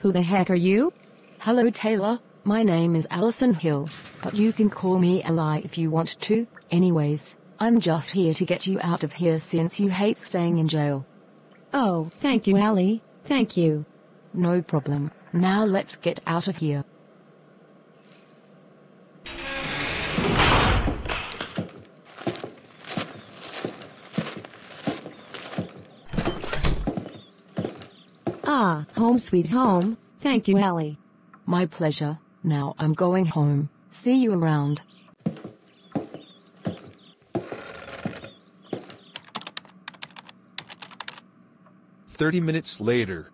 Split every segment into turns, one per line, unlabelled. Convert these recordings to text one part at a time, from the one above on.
Who the heck are you?
Hello Taylor, my name is Allison Hill, but you can call me Ally if you want to. Anyways, I'm just here to get you out of here since you hate staying in jail.
Oh, thank you, Allie. Thank you.
No problem. Now let's get out of here.
Ah, home sweet home. Thank you, Allie.
My pleasure. Now I'm going home. See you around.
Thirty minutes later.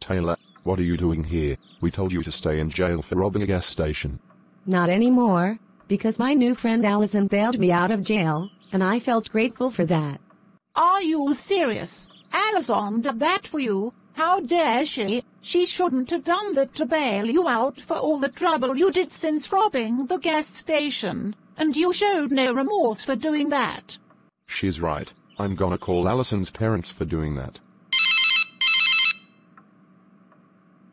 Taylor, what are you doing here? We told you to stay in jail for robbing a gas station.
Not anymore, because my new friend Allison bailed me out of jail, and I felt grateful for that.
Are you serious? Allison did that for you? How dare she? She shouldn't have done that to bail you out for all the trouble you did since robbing the gas station. And you showed no remorse for doing that.
She's right. I'm gonna call Allison's parents for doing that.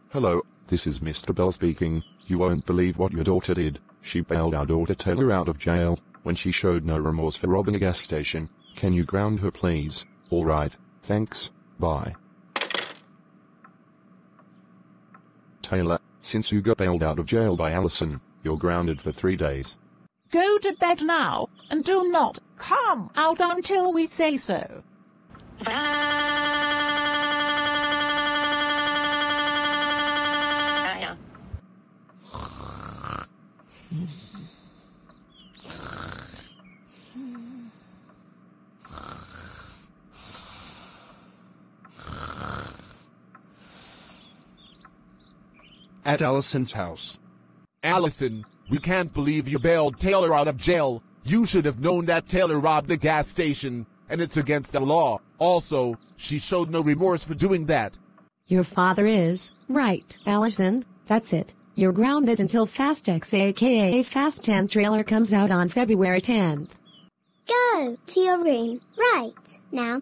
Hello, this is Mr. Bell speaking. You won't believe what your daughter did. She bailed our daughter Taylor out of jail when she showed no remorse for robbing a gas station. Can you ground her please? Alright, thanks, bye. Taylor, since you got bailed out of jail by Allison, you're grounded for three days.
Go to bed now, and do not come out until we say so.
At Allison's house.
Allison, we can't believe you bailed Taylor out of jail. You should have known that Taylor robbed the gas station, and it's against the law. Also, she showed no remorse for doing that.
Your father is right, Allison. That's it. You're grounded until Fast X aka Fast 10 trailer comes out on February 10th.
Go to your room right now.